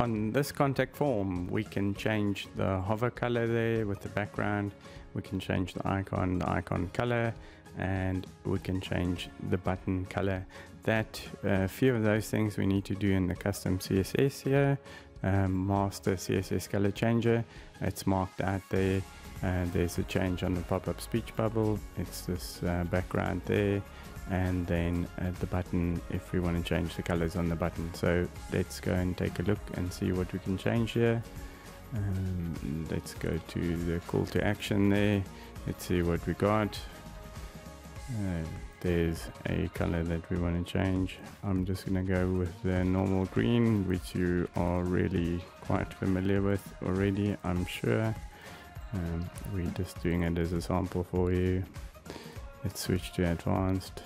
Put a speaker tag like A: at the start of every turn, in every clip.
A: on this contact form, we can change the hover color there with the background. We can change the icon, the icon color, and we can change the button color. That a uh, few of those things we need to do in the custom CSS here. Um, master CSS color changer. It's marked out there. Uh, there's a change on the pop-up speech bubble. It's this uh, background there and then uh, the button if we want to change the colors on the button. So let's go and take a look and see what we can change here. Um, let's go to the call to action there. Let's see what we got. Uh, there's a color that we want to change. I'm just gonna go with the normal green which you are really quite familiar with already I'm sure. Um, we're just doing it as a sample for you. Let's switch to advanced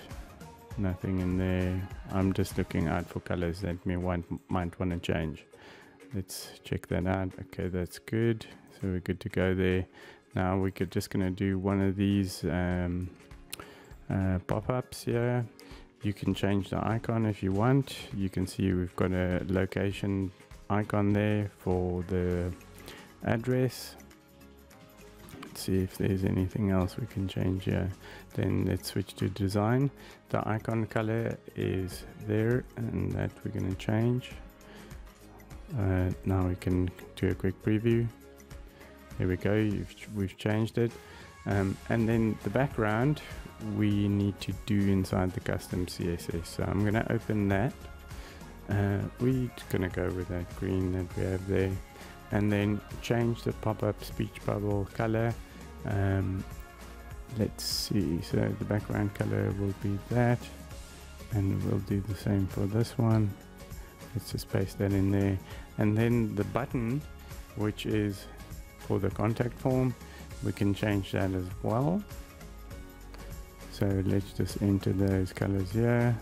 A: nothing in there. I'm just looking out for colors that me want, might want to change. Let's check that out. Okay that's good. So we're good to go there. Now we could just gonna do one of these um, uh, pop-ups here. You can change the icon if you want. You can see we've got a location icon there for the address see if there's anything else we can change here. Then let's switch to design. The icon color is there and that we're going to change. Uh, now we can do a quick preview. Here we go we've changed it. Um, and then the background we need to do inside the custom CSS so I'm gonna open that. Uh, we're gonna go with that green that we have there. And then change the pop-up speech bubble color um, let's see so the background color will be that and we'll do the same for this one. Let's just paste that in there. And then the button which is for the contact form we can change that as well. So let's just enter those colors here.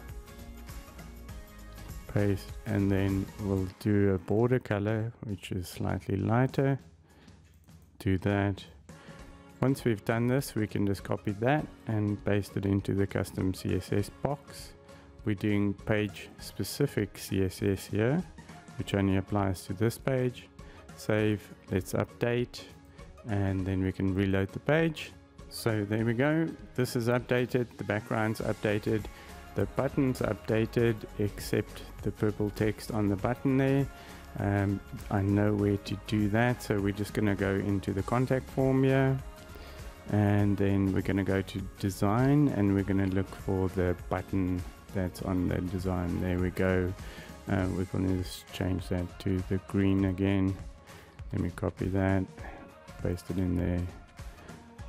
A: Paste and then we'll do a border color which is slightly lighter. Do that once we've done this, we can just copy that and paste it into the custom CSS box. We're doing page specific CSS here, which only applies to this page. Save, let's update, and then we can reload the page. So there we go. This is updated, the background's updated, the button's updated, except the purple text on the button there. Um, I know where to do that, so we're just gonna go into the contact form here and then we're going to go to design and we're going to look for the button that's on the design. There we go. Uh, we're going to just change that to the green again. Let me copy that paste it in there.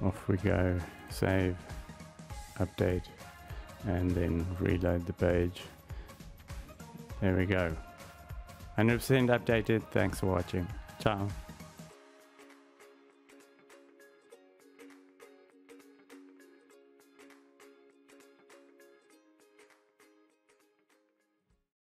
A: Off we go. Save. Update. And then reload the page. There we go. 100% updated. Thanks for watching. Ciao